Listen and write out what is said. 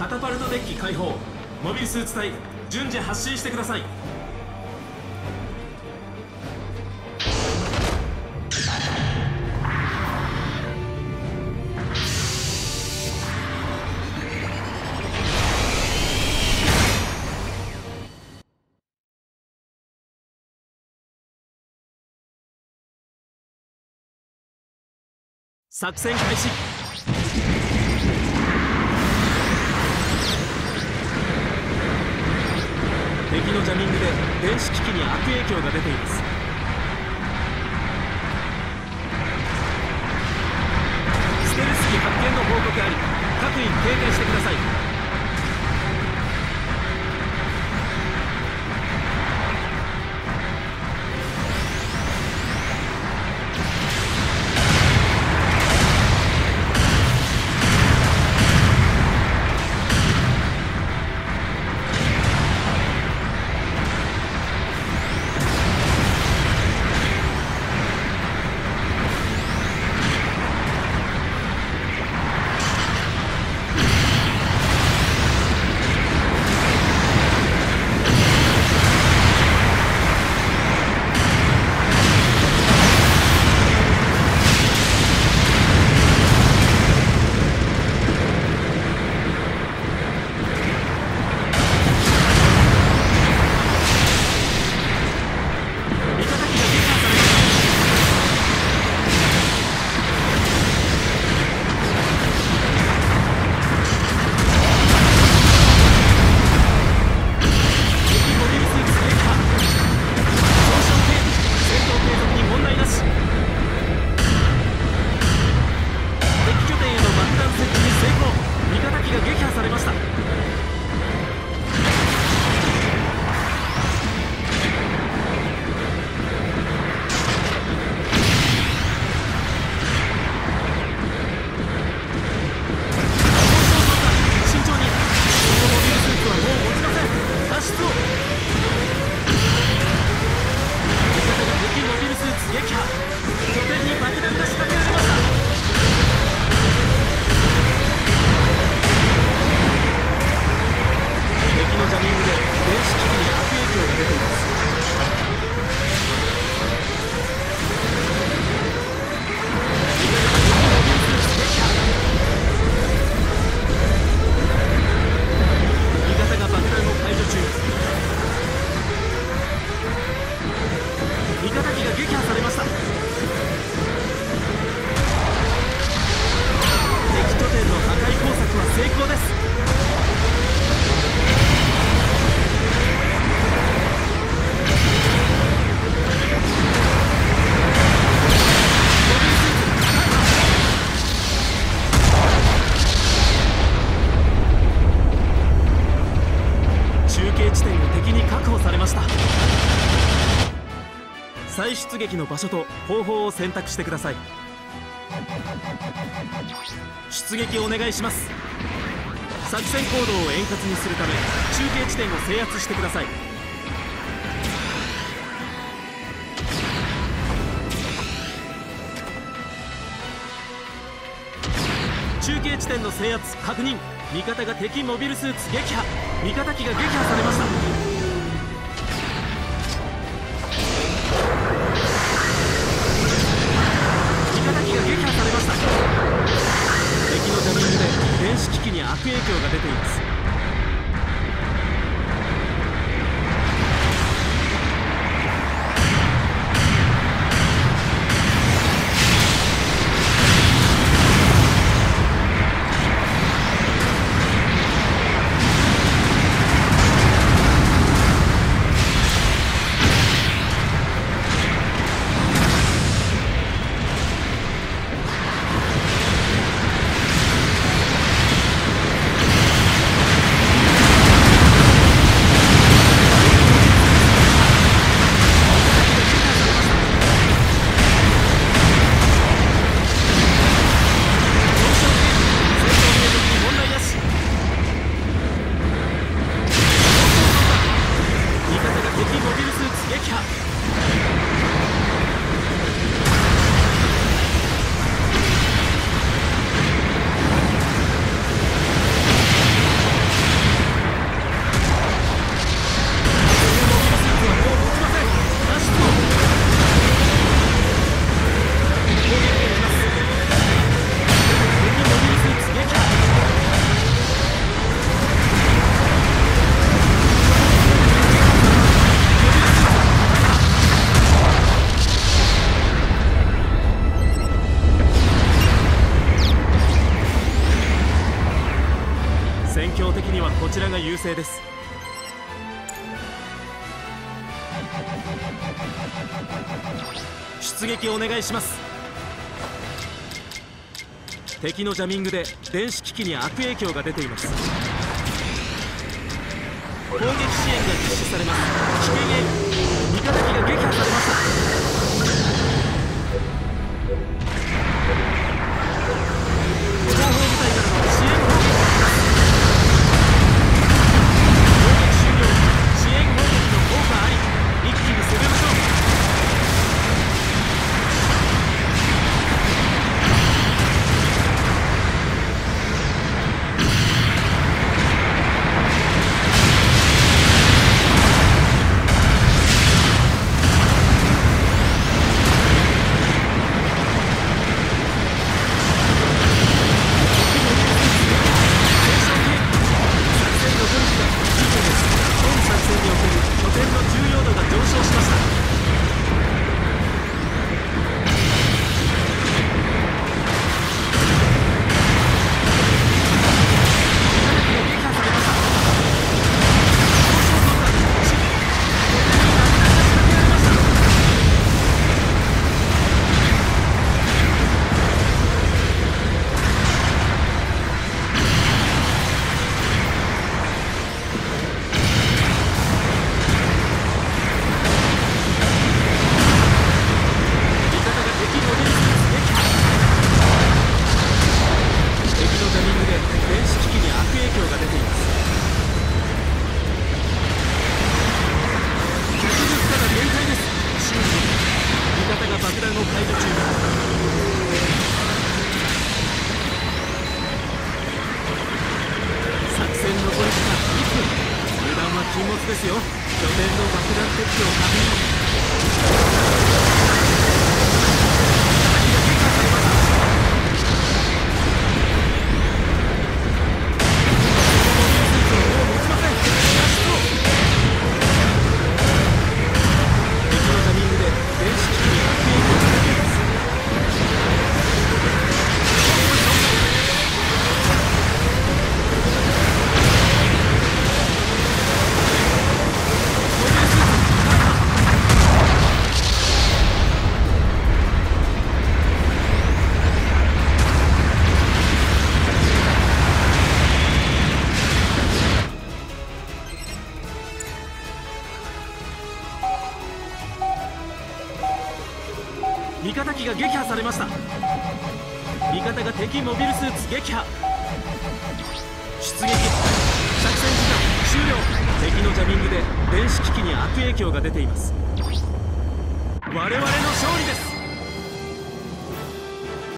カタパルトデッキ開放。モビルスーツ隊順次発進してください。作戦開始。敵のジャミングで電子機器に悪影響が出ています。ステルス機発見の報告あり各員警戒してください。再出撃の場所と方法を選択してください。出撃お願いします。作戦行動を円滑にするため中継地点を制圧してください。中継地点の制圧確認。味方が敵モビルスーツ撃破。味方機が撃破されました。のジャミングで電子機器に悪影響が出ています。戦況的にはこちらが優勢です。出撃お願いします。敵のジャミングで電子機器に悪影響が出ています。攻撃支援が実施されます。危険エ味方機が撃破されました爆弾を解除中作戦残り時間1分。油断は禁物ですよ拠点の爆弾撤去を確認ました。味方が敵モビルスーツ撃破。出撃。作戦時間終了。敵のジャミングで電子機器に悪影響が出ています。我々の勝利です。